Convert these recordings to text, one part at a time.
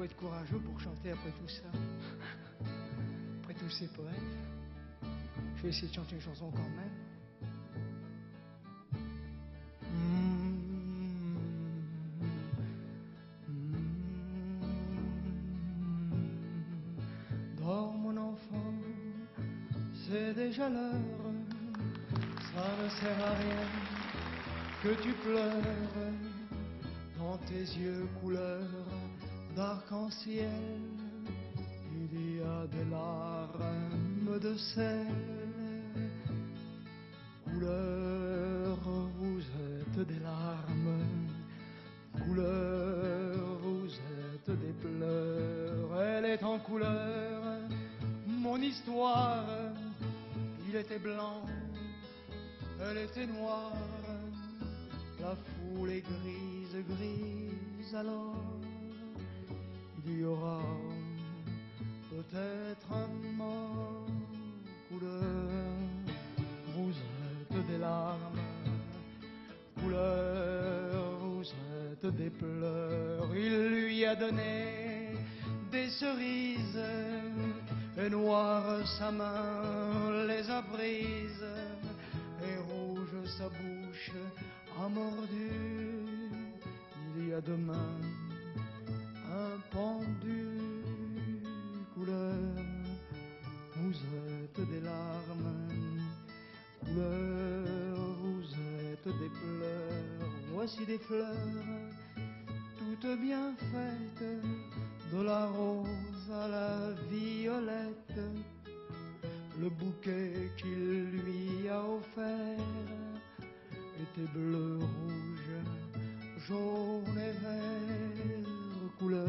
faut être courageux pour chanter après tout ça. Après tous ces poèmes. Je vais essayer de chanter une chanson quand même. Dors mon enfant, c'est déjà l'heure, ça ne sert à rien que tu pleures dans tes yeux couleur d'arc-en-ciel. Il y a des larmes de sel, couleur, vous êtes des larmes, couleur, vous êtes des pleurs. Elle est en couleur, mon histoire, il était blanc, elle était noire la foule est grise, grise, alors peut-être un mort couleur. Vous êtes des larmes, couleur, vous êtes des pleurs. Il lui a donné des cerises, et noire sa main les a prises, et rouge sa bouche a mordu, il y a demain voici des fleurs, toutes bien faites, de la rose à la violette, le bouquet qu'il lui a offert était bleu, rouge, jaune et vert couleur.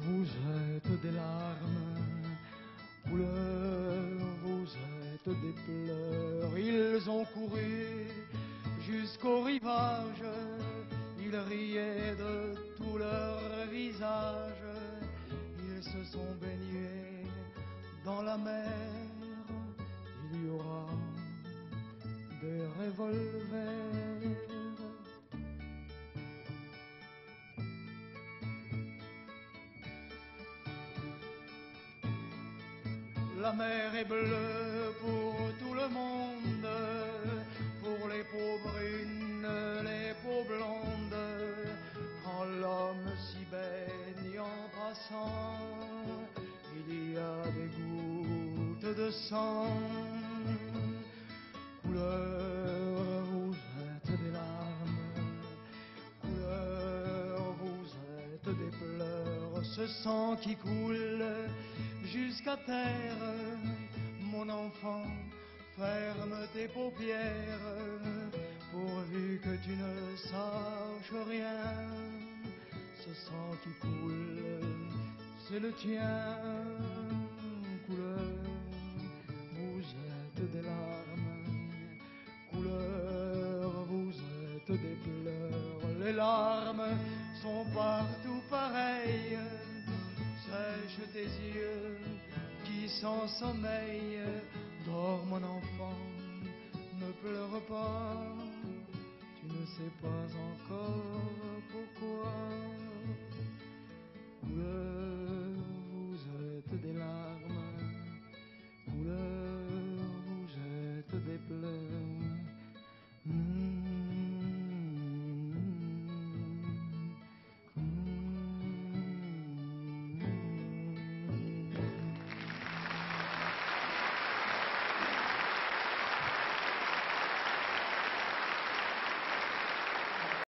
Vous êtes des larmes, ils riaient de tout leur visage. Ils se sont baignés dans la mer. Il y aura des revolvers. La mer est bleue pour tout le monde, pour les peaux les peaux blondes. Quand l'homme s'y baigne en passant, il y a des gouttes de sang couleur, vous êtes des larmes, couleur, vous êtes des pleurs, ce sang qui coule jusqu'à terre, mon enfant, ferme tes paupières, pourvu que tu ne saches rien, ce sang qui coule, c'est le tien, couleur, vous êtes des larmes couleur, vous êtes des pleurs. Les larmes sont partout pareilles. Sèche tes yeux qui sans sommeil. Dors mon enfant, ne pleure pas.